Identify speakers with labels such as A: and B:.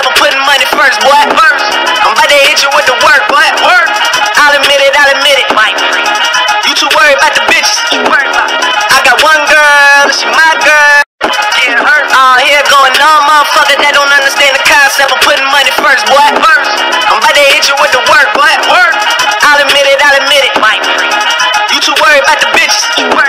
A: forever putting money first, boy. First, I'm about to hit you with the work, boy. Work. I'll admit it, I'll admit it. Mike. You too worried about the bitches. I got one girl, she my girl. Get hurt. All here going on, motherfucker that don't understand the concept of putting money first, boy. First, I'm about to hit you with the work, boy. Work. I'll admit it, I'll admit it. Mike. You too worried about the bitches.